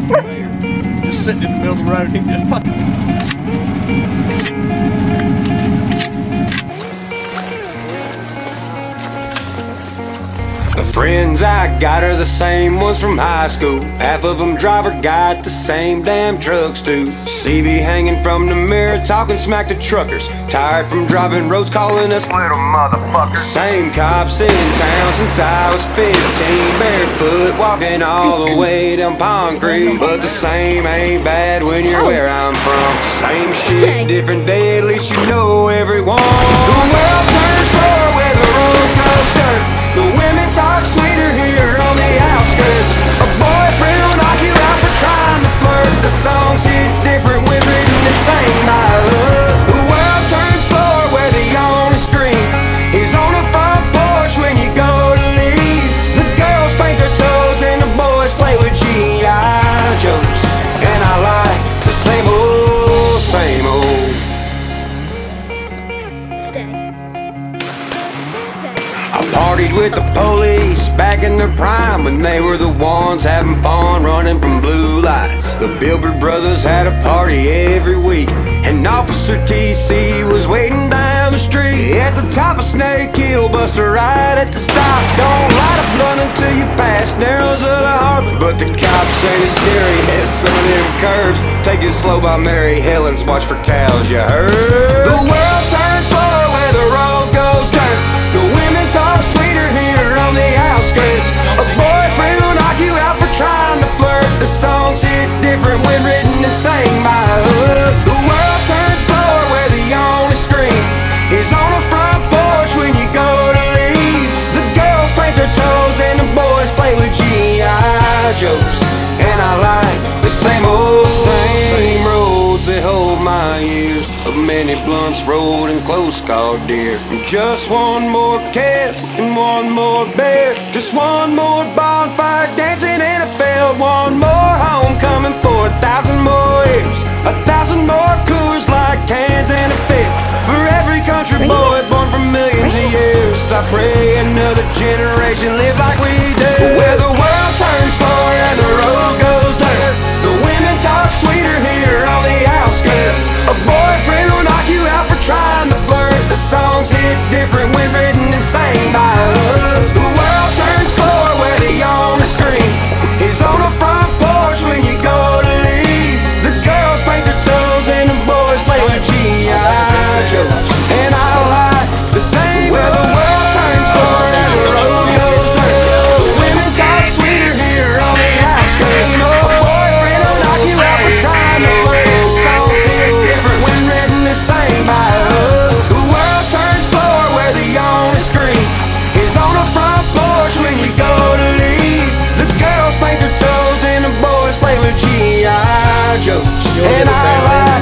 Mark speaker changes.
Speaker 1: just sitting in the middle of the road, he just fucking.
Speaker 2: Friends I got are the same ones from high school. Half of them drive or got the same damn trucks too. CB hanging from the mirror, talking smack to truckers. Tired from driving roads, calling us little motherfuckers. Same cops in town since I was 15. Barefoot, walking all the way down Pond Creek. But the same ain't bad when you're oh. where I'm from. Same shit, different day, at least you know with the police back in their prime when they were the ones having fun running from blue lights. The Bilbert brothers had a party every week, and Officer TC was waiting down the street at the top of Snake Hill. Buster right at the stop. Don't light a blunt until you pass narrows of the harbor. But the cops say it's scary as some of them curves. Take it slow by Mary Helen's, watch for cows. You heard? The world when written and sang by us. The world turns slower where the only screen is on the front porch when you go to leave. The girls paint their toes and the boys play with G.I. Joes. And I like the same old same roads that hold my years of many blunts rolled and close called dear. Just one more kiss and one more beer. Just one more bonfire dancing in a field. One I pray another generation live like we do. Where And I lives.